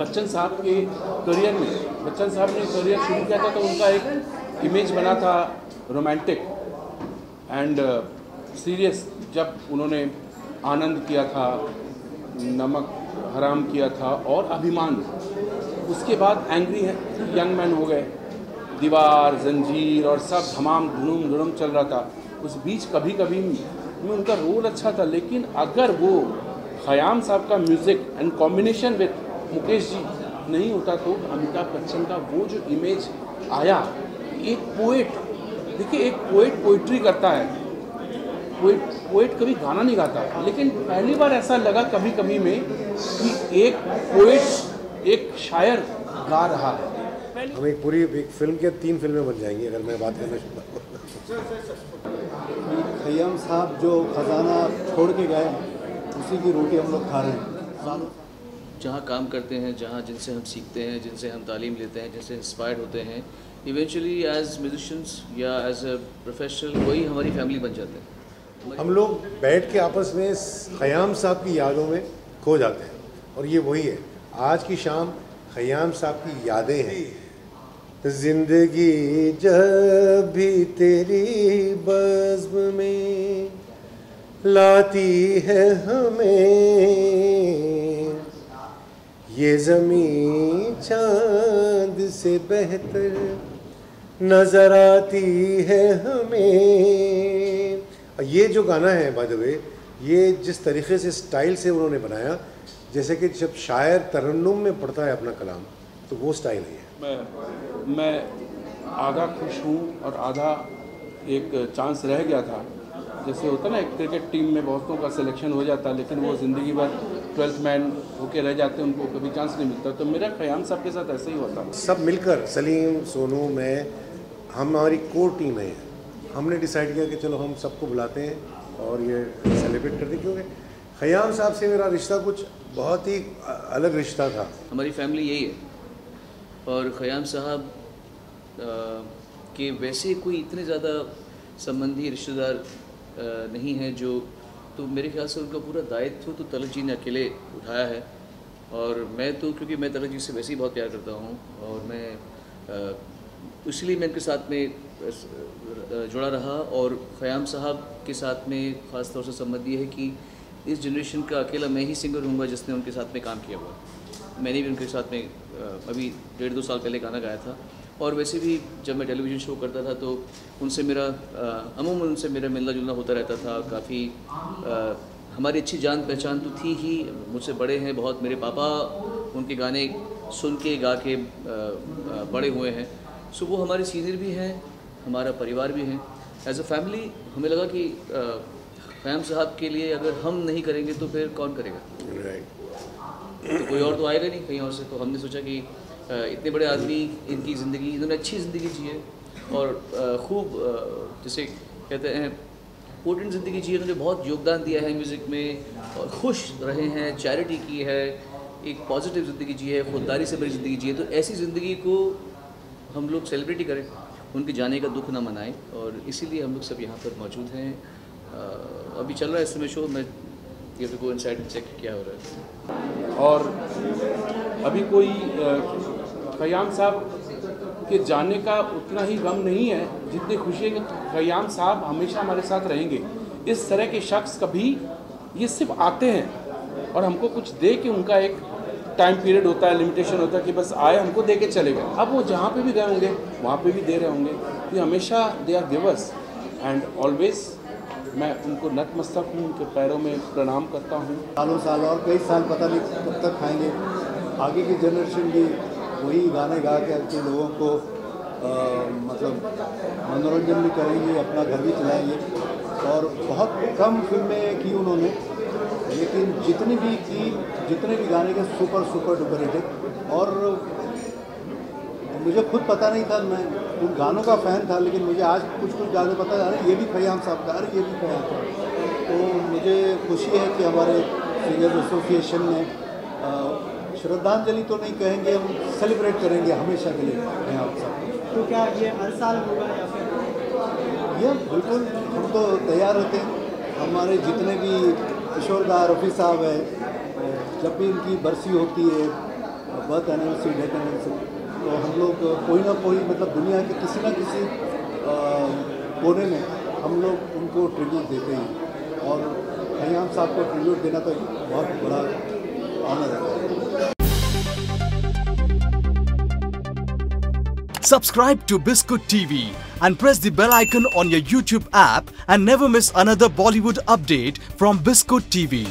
बच्चन साहब के करियर में, बच्चन साहब ने करियर शुरू किया था तो उनका एक इमेज बना था रोमांटिक एंड सीरियस जब उन्होंने आनंद किया था, नमक हराम किया था और अभिमान। उसके बाद एंग्री यंग मैन हो गए। दीवार, जंजीर और सब धमाम धुनुम धुनुम चल रहा था। उस बीच कभी कभी में उनका रोल अच्छा था, लेकिन अगर वो खयाम साहब का music and combination with Mukesh ji नहीं होता तो अमिताभ बच्चन का वो जो इमेज आया एक पोएट देखिए एक पोएट पोइट्री करता है। पोएट पोएट कभी गाना नहीं गाता लेकिन पहली बार ऐसा लगा कभी कभी में कि एक पोएट एक शायर गा रहा है। हम एक पूरी एक फ़िल्म के तीन फ़िल्में बन जाएँगी अगर मैं बात करना शुरू खयाम साहब जो खजाना छोड़ के गए उसी की रोटी हम लोग खा रहे हैं। जहाँ काम करते हैं, जहाँ जिनसे हम सीखते हैं, जिनसे हम तालीम लेते हैं, जिनसे इंस्पायर्ड होते हैं इवेंचुअली एज म्यूजिशंस या एज ए प्रोफेशनल वही हमारी फैमिली बन जाते हैं। हम लोग बैठ के आपस में खयाम साहब की यादों में खो जाते हैं। और ये वही है, आज की शाम खयाम साहब की यादें हैं। ज़िंदगी जब भी तेरी बज़्म में लाती है हमें ये ज़मीन चाँद से बेहतर नज़र आती है हमें। ये जो गाना है बाय द वे ये जिस तरीके से स्टाइल से उन्होंने बनाया, जैसे कि जब शायर तरन्नुम में पढ़ता है अपना कलाम तो वो स्टाइल ही है मैं मैं आधा खुश हूँ और आधा एक चांस रह गया था जैसे होता ना एक क्रिकेट टीम में बहुतों का सिलेक्शन हो जाता है लेकिन वो ज़िंदगी भर ट्वेल्थ मैन होके रह जाते हैं उनको कभी चांस नहीं मिलता। तो मेरा ख्याम साहब के साथ ऐसा ही होता सब मिलकर सलीम सोनू मैं हमारी कोर टीम है। हमने डिसाइड किया कि चलो हम सबको बुलाते हैं और ये सेलिब्रेट करते हैं क्योंकि खयाम साहब से मेरा रिश्ता कुछ बहुत ही अलग रिश्ता था। हमारी फैमिली यही है। और ख़याम साहब के वैसे कोई इतने ज़्यादा संबंधी रिश्तेदार नहीं है, जो तो मेरे ख्याल से उनका पूरा दायित्व तो तलक जी ने अकेले उठाया है। और मैं तो क्योंकि मैं तलक जी से वैसे ही बहुत प्यार करता हूँ, और मैं इसलिए मैं इनके साथ में जुड़ा रहा, और ख़याम साहब के साथ में ख़ास तौर से संबंध ये है कि इस जनरेशन का अकेला मैं ही सिंगर हूँगा जिसने उनके साथ में काम किया हुआ। मैंने भी उनके साथ में अभी डेढ़ दो साल पहले गाना गाया था। और वैसे भी जब मैं टेलीविज़न शो करता था तो उनसे मेरा अमूमन उनसे मेरा मिलना जुलना होता रहता था। काफ़ी हमारी अच्छी जान पहचान तो थी ही। मुझसे बड़े हैं बहुत मेरे पापा। उनके गाने सुन के, गा के बड़े हुए हैं। सो वो हमारे सीनियर भी हैं, हमारा परिवार भी हैं। एज अ फैमिली हमें लगा कि फैम साहब के लिए अगर हम नहीं करेंगे तो फिर कौन करेगा? राइट तो कोई और तो आएगा नहीं, कहीं और से। तो हमने सोचा कि इतने बड़े आदमी, इनकी ज़िंदगी, इन्होंने अच्छी ज़िंदगी जी है। और खूब जैसे कहते हैं इम्पोर्टेंट ज़िंदगी जी इन्होंने बहुत योगदान दिया है म्यूज़िक में, और खुश रहे हैं चैरिटी की है, एक पॉजिटिव ज़िंदगी जी है, खुददारी से बड़ी ज़िंदगी जी है। तो ऐसी ज़िंदगी को हम लोग सेलिब्रेट करें, उनके जाने का दुख ना मनाएँ, और इसीलिए हम लोग सब यहाँ पर मौजूद हैं। अभी चल रहा है इस समय शो मैं ये तो को इनसाइड चेक क्या हो रहा है। और अभी कोई ख़याम साहब के जाने का उतना ही गम नहीं है, जितनी खुशी है कि ख़याम साहब हमेशा हमारे साथ रहेंगे। इस तरह के शख्स कभी ये सिर्फ़ आते हैं और हमको कुछ दे के उनका एक टाइम पीरियड होता है लिमिटेशन होता है कि बस आए, हमको दे के चले गए। अब वो जहाँ पे भी गए होंगे, वहाँ पे भी दे रहे होंगे कि हमेशा they are givers and always मैं उनको नतमस्तक हूँ उनके पैरों में प्रणाम करता हूँ। सालों साल और कई साल पता नहीं कब तक खाएँगे। आगे की जनरेशन भी वही गाने गा के के लोगों को आ, मतलब मनोरंजन भी करेंगे अपना घर भी चलाएँगे। और बहुत कम फ़िल्में की उन्होंने लेकिन जितनी भी की जितने भी गाने के सुपर सुपर डुपर हिट। और मुझे खुद पता नहीं था मैं उन गानों का फ़ैन था लेकिन मुझे आज कुछ कुछ गाने पता अरे ये भी खयाम साहब का अरे ये भी खयाम साहब तो मुझे खुशी है कि हमारे सिंगर्स एसोसिएशन ने श्रद्धांजलि तो नहीं कहेंगे हम सेलिब्रेट करेंगे हमेशा के लिए खयाम साहब तो क्या ये हर साल होगा या फिर? ये बिल्कुल हम तो तैयार होते हैं। हमारे जितने भी किशोरदा रफ़ी साहब है जब भी इनकी बरसी होती है बर्थ एनिवर्सरी डेथ एनिवर्सरी हम लोग कोई ना कोई मतलब दुनिया के किसी ना किसी कोने में हम लोग उनको ट्रिब्यूट देते हैं और खयाम साहब को ट्रिब्यूट देना तो बहुत बड़ा ऑनर है Subscribe to Biscuit TV and press the bell icon on your YouTube app and never miss another Bollywood update from Biscuit TV.